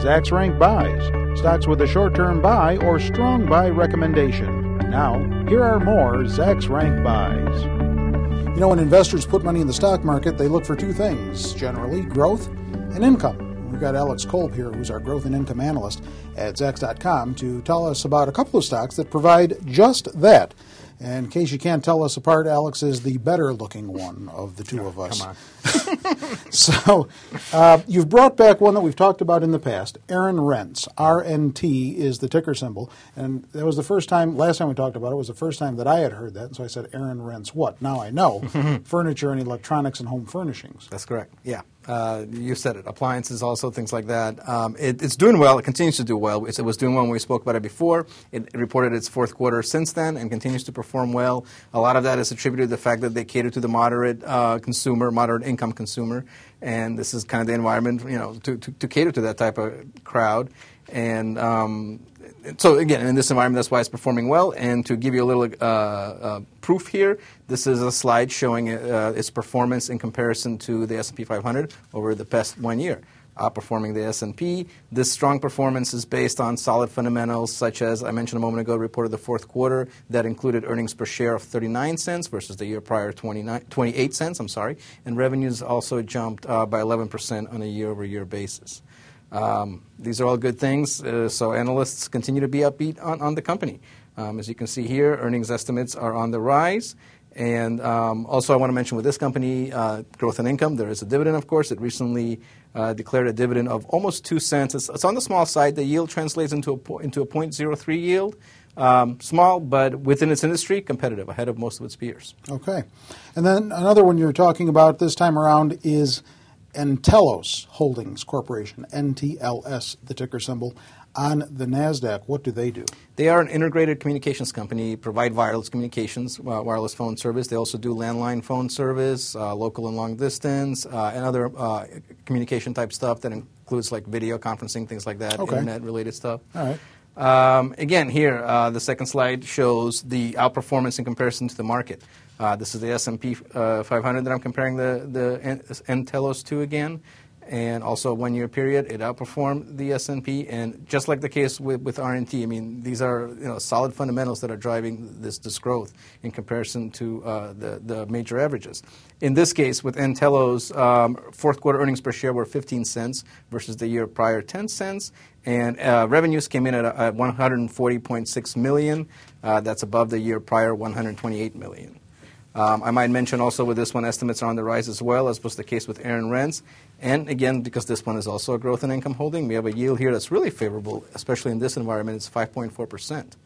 Zacks Rank Buys, stocks with a short term buy or strong buy recommendation. Now, here are more Zacks Rank Buys. You know, when investors put money in the stock market, they look for two things generally growth and income. We've got Alex Kolb here, who's our growth and income analyst at Zacks.com, to tell us about a couple of stocks that provide just that. And in case you can't tell us apart, Alex is the better looking one of the two of us. Come on. So uh, you've brought back one that we've talked about in the past, Aaron Rents. RNT is the ticker symbol. And that was the first time, last time we talked about it, was the first time that I had heard that. And so I said, Aaron Rents what? Now I know. Furniture and electronics and home furnishings. That's correct. Yeah. Uh, you said it. Appliances, also things like that. Um, it, it's doing well. It continues to do well. It, was doing well when we spoke about it before. It, it reported its fourth quarter since then and continues to perform well. A lot of that is attributed to the fact that they cater to the moderate uh, consumer, moderate income consumer, and this is kind of the environment, you know, to, to, to cater to that type of crowd. And um, so again, in this environment, that's why it's performing well. And to give you a little uh, uh, proof here, this is a slide showing uh, its performance in comparison to the S&P 500 over the past one year, outperforming the S&P. This strong performance is based on solid fundamentals, such as I mentioned a moment ago, reported the fourth quarter that included earnings per share of 39 cents versus the year prior 29, 28 cents. I'm sorry, and revenues also jumped uh, by 11 percent on a year-over-year basis. Um, these are all good things, uh, so analysts continue to be upbeat on, on the company. Um, as you can see here, earnings estimates are on the rise. And um, also, I want to mention with this company, uh, growth and income, there is a dividend, of course. It recently uh, declared a dividend of almost 2 cents. It's, it's, on the small side. The yield translates into a, into a 0.03 yield. Um, small, but within its industry, competitive, ahead of most of its peers. Okay. And then another one you're talking about this time around is Ntelos Holdings Corporation, NTLS, the ticker symbol, on the NASDAQ. What do they do? They are an integrated communications company, provide wireless communications, uh, wireless phone service. They also do landline phone service, uh, local and long distance, uh, and other uh, communication type stuff that includes like video conferencing, things like that, okay. internet related stuff. All right. Um, again, here, uh, the second slide shows the outperformance in comparison to the market. Uh, this is the S&P uh, 500 that I'm comparing the, the Ntelos to again. And also one-year period, it outperformed the S&P. And just like the case with, with RNT, I mean, these are you know, solid fundamentals that are driving this, this growth in comparison to uh, the, the major averages. In this case, with Ntelos, um, fourth quarter earnings per share were 15 cents versus the year prior 10 cents. And uh, revenues came in at, at 140.6 million. Uh, that's above the year prior 128 million. Um, I might mention also with this one, estimates are on the rise as well, as was the case with Aaron Rents. And again, because this one is also a growth and income holding, we have a yield here that's really favorable, especially in this environment. It's 5.4 percent.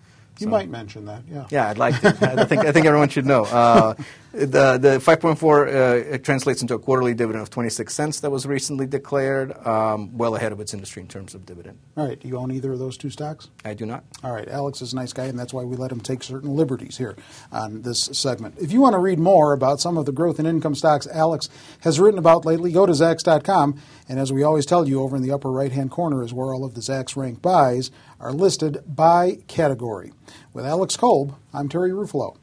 You so, might mention that, yeah. Yeah, I'd like to. I think I think everyone should know. Uh, the the 5.4 uh, translates into a quarterly dividend of 26 cents that was recently declared, um, well ahead of its industry in terms of dividend. All right. Do you own either of those two stocks? I do not. All right. Alex is a nice guy, and that's why we let him take certain liberties here on this segment. If you want to read more about some of the growth and income stocks Alex has written about lately, go to Zacks.com. And as we always tell you, over in the upper right hand corner is where all of the Zacks rank buys are listed by category. With Alex Kolb, I'm Terry Ruffalo.